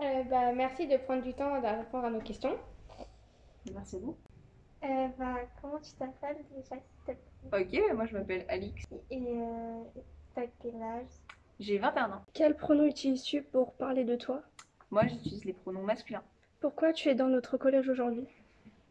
Euh, bah, merci de prendre du temps de répondre à nos questions. Merci à vous. Euh, bah, comment tu t'appelles déjà Ok, moi je m'appelle Alix. Et euh, t'as quel âge? J'ai 21 ans. Quel pronom utilises-tu pour parler de toi? Moi j'utilise les pronoms masculins. Pourquoi tu es dans notre collège aujourd'hui?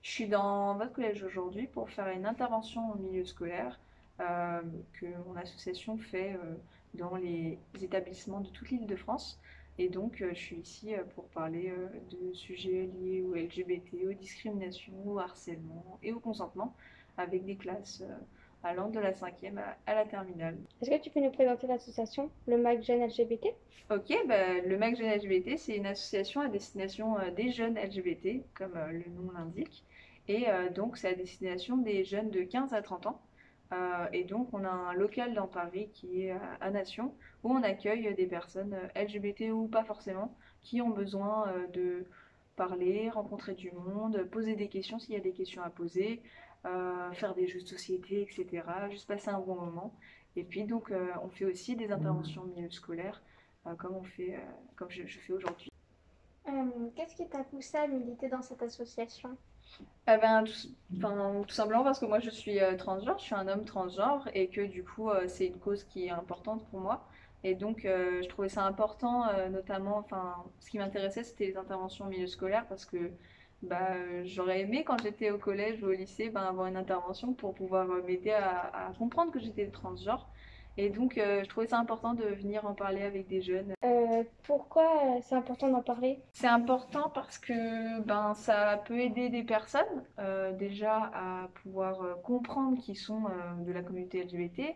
Je suis dans votre collège aujourd'hui pour faire une intervention au milieu scolaire euh, que mon association fait euh, dans les établissements de toute l'île de France. Et donc euh, je suis ici euh, pour parler euh, de sujets liés au LGBT, aux discriminations, au harcèlement et au consentement avec des classes allant de la cinquième à, la terminale. Est-ce que tu peux nous présenter l'association, le MAC Jeune LGBT Ok, bah, le MAC Jeune LGBT, c'est une association à destination des jeunes LGBT, comme le nom l'indique. Et donc, c'est à destination des jeunes de 15 à 30 ans. Euh, et donc, on a un local dans Paris qui est à, Nation, où on accueille des personnes euh, LGBT ou pas forcément, qui ont besoin euh, de parler, rencontrer du monde, poser des questions s'il y a des questions à poser, faire des jeux de société, etc. Juste passer un bon moment. Et puis, donc, on fait aussi des interventions au milieu scolaire comme on fait, comme je, fais aujourd'hui. Qu'est-ce qui t'a poussé à militer dans cette association? Eh ben, tout, simplement parce que moi je suis euh, transgenre, je suis un homme transgenre et que du coup euh, c'est une cause qui est importante pour moi. Et donc euh, je trouvais ça important, notamment, enfin, ce qui m'intéressait c'était les interventions au milieu scolaire parce que bah, j'aurais aimé quand j'étais au collège ou au lycée ben, avoir une intervention pour pouvoir m'aider à comprendre que j'étais transgenre. Et donc euh, je trouvais ça important de venir en parler avec des jeunes. Euh, Pourquoi c'est important d'en parler? C'est important parce que ben, ça peut aider des personnes euh, déjà à pouvoir comprendre qu'ils sont de la communauté LGBT.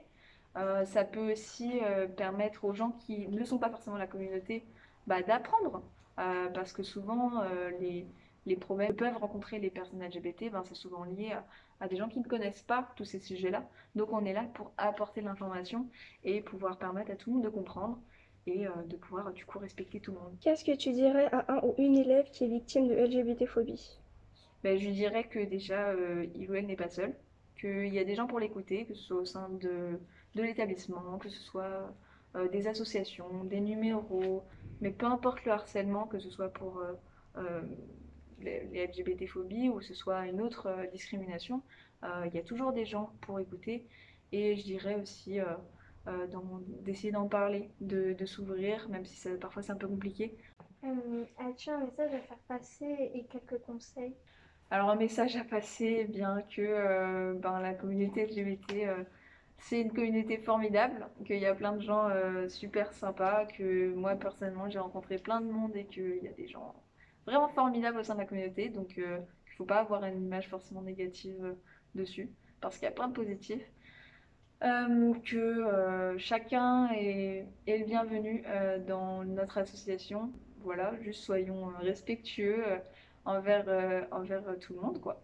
Ça peut aussi permettre aux gens qui ne sont pas forcément de la communauté bah, d'apprendre. Parce que souvent, les, les problèmes que peuvent rencontrer les personnes LGBT, ben, c'est souvent lié à, à des gens qui ne connaissent pas tous ces sujets-là. Donc on est là pour apporter l'information et pouvoir permettre à tout le monde de comprendre et euh, de pouvoir du coup respecter tout le monde. Qu'est-ce que tu dirais à un ou une élève qui est victime de LGBT-phobie Ben, je lui dirais que déjà, euh, il ou elle n'est pas seul, qu'il y a des gens pour l'écouter, que ce soit au sein de, de l'établissement, que ce soit euh, des associations, des numéros, mais peu importe le harcèlement, que ce soit pour euh, euh, les, les LGBT-phobies ou ce soit une autre euh, discrimination, euh, il y a toujours des gens pour écouter. Et je dirais aussi euh, d'essayer d'en parler, de, de s'ouvrir, même si ça, parfois c'est un peu compliqué. As-tu un message à faire passer et quelques conseils? Alors un message à passer, bien que euh, ben, la communauté LGBT, euh, c'est une communauté formidable, qu'il y a plein de gens euh, super sympas, que moi personnellement j'ai rencontré plein de monde et qu'il y a des gens vraiment formidables au sein de la communauté, donc euh, il ne faut pas avoir une image forcément négative euh, dessus, parce qu'il y a plein de positifs. Euh, que chacun est, le bienvenu dans notre association. Voilà, juste soyons respectueux. envers, envers tout le monde, quoi.